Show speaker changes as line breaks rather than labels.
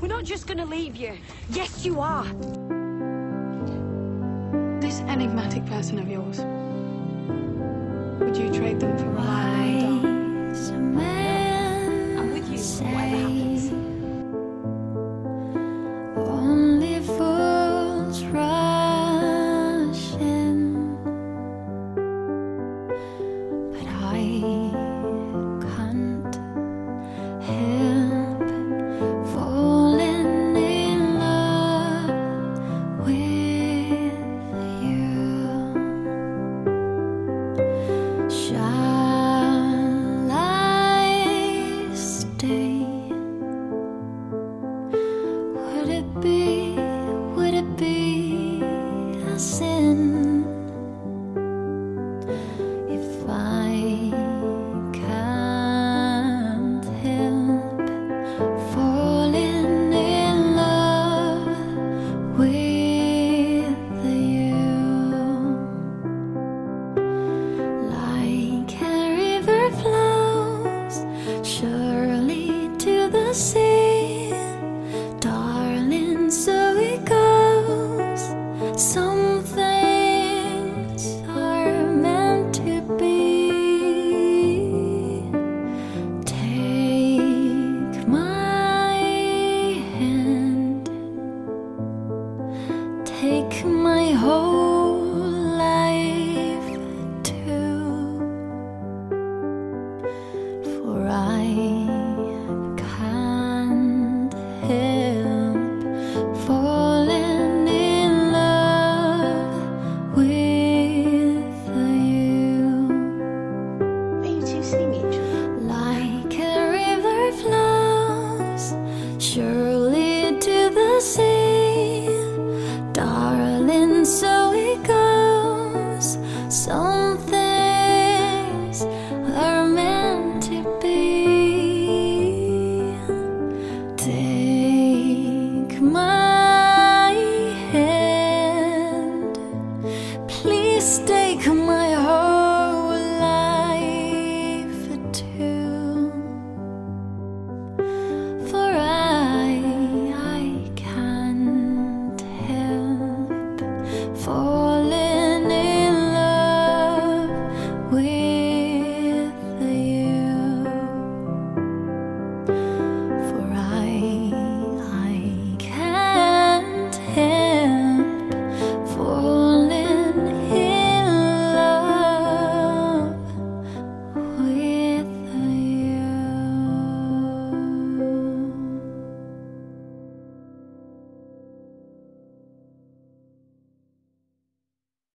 We're not just going to leave you. Yes, you are.
This enigmatic person of yours, would you trade them for a?
I'm with you.
be Take my hope.